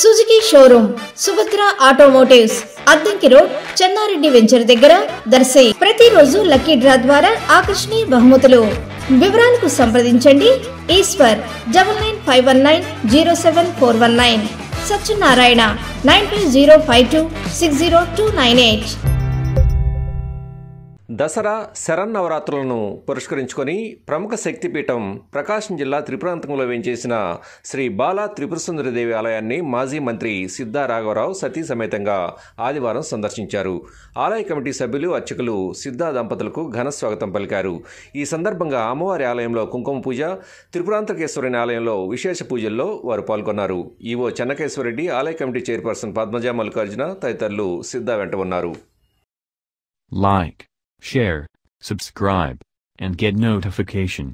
Suzuki showroom Subhadra automotives Addanki road Chennareddy venture దగ్గర దర్శి. ప్రతిరోజు lucky draw ద్వారా ఆకర్షణీయ బహుమతులు. వివరాలకు సంప్రదించండి. Eshwar double nine five one nine zero seven four one nine. Satyanarayana nine two zero five two six zero two nine eight. Dasara శరన్నవరాత్రులను పురస్కరించుకొని ప్రముఖ శక్తిపీఠం ప్రకాశం జిల్లా త్రిపురాంతంలో వేంచేసిన శ్రీ బాలా త్రిపురసుందరిదేవి ఆలయాన్ని మాజీ మంత్రి సిద్ధా రాఘవరావు సతీ సమేతంగా ఆదివారం సందర్శించారు. ఆలయ కమిటీ సభ్యులు అర్చకులు సిద్ధా దంపతులకు ఘన స్వాగతం పలికారు. ఈ సందర్భంగా అమ్మవారి ఆలయంలో కుంకుమ పూజ త్రిపురాంతకేశ్వరుని ఆలయంలో విశేష పూజల్లో వారు పాల్గొన్నారు. ఈవో చెన్నకేశ్వరరెడ్డి ఆలయ కమిటీ చైర్పర్సన్ పద్మజ మల్లికార్జున తదితరులు సిద్ధా వెంట ఉన్నారు. Like, share, subscribe, and get notification.